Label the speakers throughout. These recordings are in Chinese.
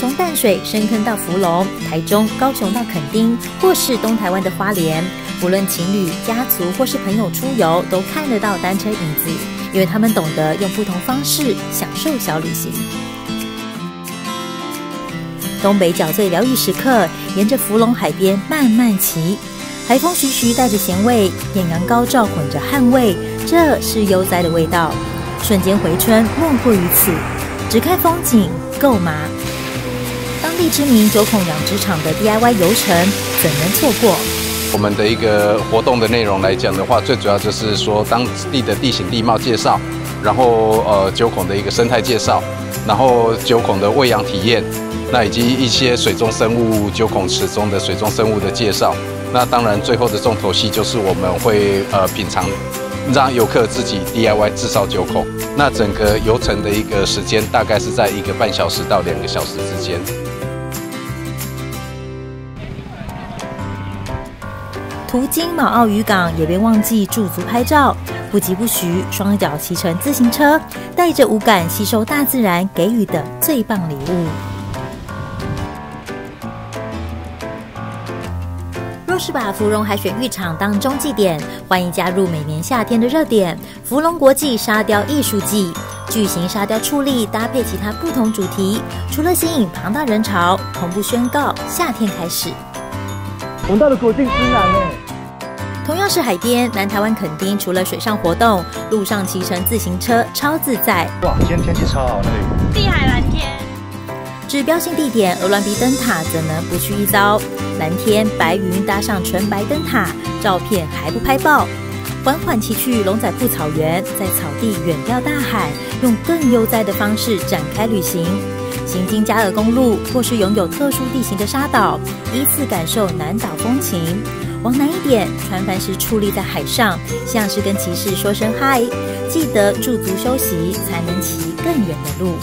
Speaker 1: 从淡水深坑到福隆、台中、高雄到垦丁，或是东台湾的花莲，不论情侣、家族或是朋友出游，都看得到单车影子，因为他们懂得用不同方式享受小旅行。东北角最疗愈时刻，沿着福隆海边慢慢骑，海风徐徐带着咸味，艳阳高照混着汗味，这是悠哉的味道。瞬间回春，莫过于此。只看风景够吗？当地知名九孔养殖场的 DIY 游程怎能错过？
Speaker 2: 我们的一个活动的内容来讲的话，最主要就是说当地的地形地貌介绍，然后呃九孔的一个生态介绍，然后九孔的喂养体验。那以及一些水中生物、九孔池中的水中生物的介绍。那当然，最后的重头戏就是我们会呃品尝，让游客自己 DIY 制造九孔。那整个游程的一个时间大概是在一个半小时到两个小时之间。
Speaker 1: 途经马澳渔港，也别忘记驻足拍照。不疾不徐，双脚骑乘自行车，带着五感吸收大自然给予的最棒礼物。若是把芙蓉海水浴场当中继点，欢迎加入每年夏天的热点——芙蓉国际沙雕艺术季。巨型沙雕矗立搭配其他不同主题，除了吸引庞大人潮，同步宣告夏天开始。
Speaker 3: 我们到了国境之南呢。
Speaker 1: 同样是海边，南台湾垦丁除了水上活动，路上骑乘自行车超自在。
Speaker 3: 哇，今天天气超好，那里
Speaker 4: 碧海蓝天。
Speaker 1: 指标性地点鹅銮鼻灯塔怎能不去一遭？蓝天白云搭上纯白灯塔，照片还不拍爆？缓缓骑去龙仔铺草原，在草地远眺大海，用更悠哉的方式展开旅行。行经加尔公路，或是拥有特殊地形的沙岛，依次感受南岛风情。往南一点，船帆是矗立在海上，像是跟骑士说声嗨。记得驻足休息，才能骑更远的路。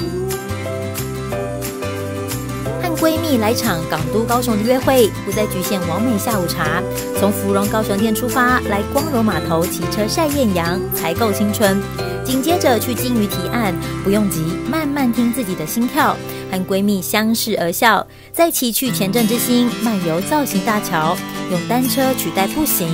Speaker 1: 和闺蜜来场港都高雄的约会，不再局限完美下午茶。从芙蓉高雄店出发，来光荣码头骑车晒艳阳，才够青春。紧接着去金鱼提案，不用急，慢慢听自己的心跳，和闺蜜相视而笑。再骑去前镇之星，漫游造型大桥，用单车取代步行，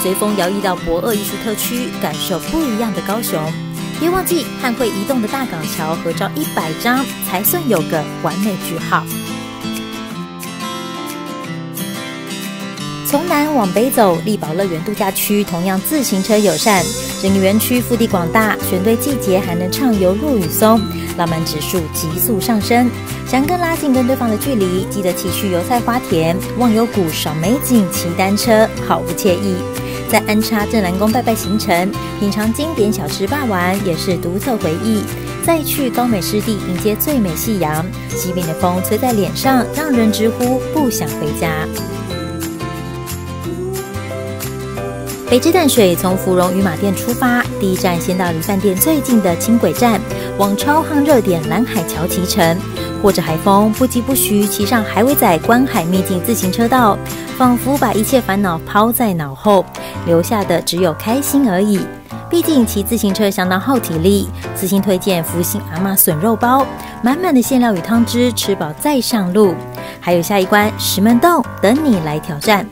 Speaker 1: 随风摇曳到博二艺术特区，感受不一样的高雄。别忘记和会移动的大港桥合照一百张，才算有个完美句号。从南往北走，力宝乐园度假区同样自行车友善，整个园区腹地广大，选对季节还能畅游入雨松，浪漫指数急速上升。想更拉近跟对方的距离，记得骑去油菜花田、忘忧谷赏美景，骑单车好不惬意。在安插镇南宫拜拜行程，品尝经典小吃霸丸也是独特回忆。再去高美湿地迎接最美夕阳，西边的风吹在脸上，让人直呼不想回家。北之淡水，从芙蓉渔马店出发，第一站先到离饭店最近的轻轨站，往超夯热点蓝海桥骑乘。或者海风不疾不徐，骑上海尾仔观海秘境自行车道，仿佛把一切烦恼抛在脑后，留下的只有开心而已。毕竟骑自行车相当耗体力，私心推荐福星阿妈笋肉包，满满的馅料与汤汁，吃饱再上路。还有下一关石门洞等你来挑战。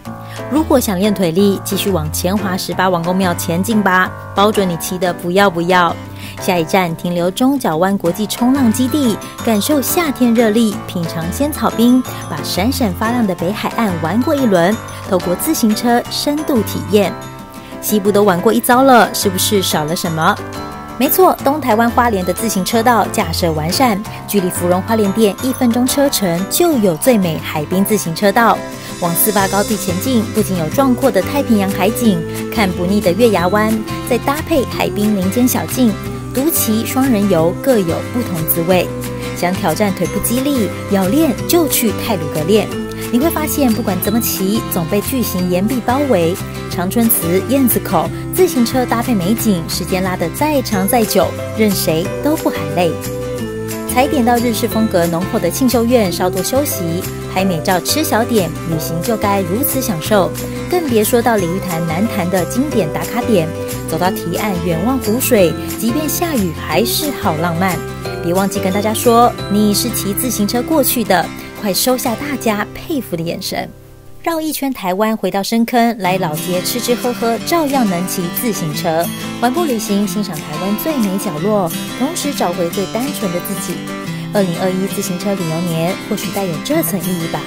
Speaker 1: 如果想练腿力，继续往前华十八王公庙前进吧，保准你骑的不要不要。下一站停留中角湾国际冲浪基地，感受夏天热力，品尝仙草冰，把闪闪发亮的北海岸玩过一轮，透过自行车深度体验。西部都玩过一遭了，是不是少了什么？没错，东台湾花莲的自行车道架设完善，距离芙蓉花莲店一分钟车程就有最美海滨自行车道。往四八高地前进，不仅有壮阔的太平洋海景，看不腻的月牙湾，再搭配海滨林间小径，独骑双人游各有不同滋味。想挑战腿部肌力，要练就去泰鲁格练。你会发现，不管怎么骑，总被巨型岩壁包围。长春祠、燕子口，自行车搭配美景，时间拉得再长再久，任谁都不喊累。踩点到日式风格浓厚的庆秀院稍作休息，拍美照吃小点，旅行就该如此享受。更别说到鲤鱼潭南潭的经典打卡点，走到堤岸远望湖水，即便下雨还是好浪漫。别忘记跟大家说，你是骑自行车过去的，快收下大家佩服的眼神。绕一圈台湾，回到深坑，来老街吃吃喝喝，照样能骑自行车环步旅行，欣赏台湾最美角落，同时找回最单纯的自己。二零二一自行车旅游年，或许带有这层意义吧。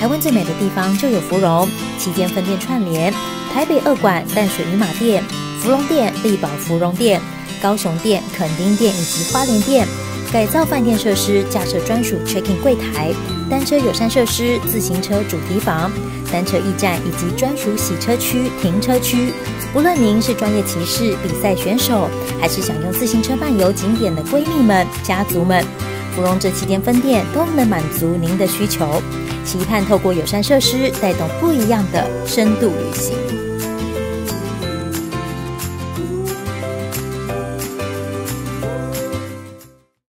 Speaker 1: 台湾最美的地方就有芙蓉，旗间分店串联，台北二馆淡水鱼马店、芙蓉店、力宝芙蓉店、高雄店、垦丁店以及花莲店。改造饭店设施，架设专属 check-in 柜台，单车友善设施，自行车主题房，单车驿站以及专属洗车区、停车区。无论您是专业骑士、比赛选手，还是想用自行车漫游景点的闺蜜们、家族们，芙蓉这七间分店都能满足您的需求。期盼透过友善设施，带动不一样的深度旅行。